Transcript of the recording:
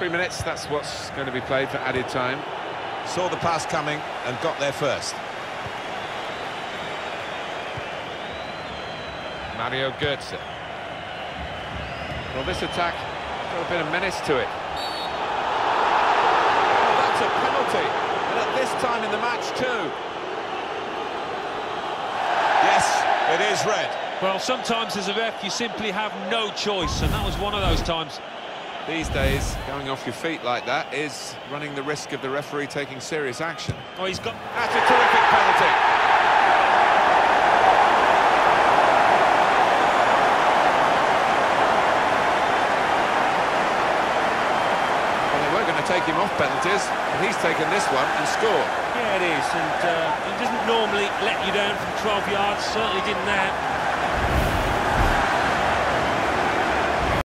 three minutes, that's what's going to be played for added time. Saw the pass coming and got there first. Mario Götze. Well, this attack got a bit of menace to it. Oh, that's a penalty, and at this time in the match too. Yes, it is red. Well, sometimes as a ref, you simply have no choice, and that was one of those times. These days, going off your feet like that is running the risk of the referee taking serious action. Oh, he's got... That's a terrific penalty. Well, they were going to take him off penalties, but he's taken this one and scored. Yeah, it is, and uh, he doesn't normally let you down from 12 yards, certainly didn't there.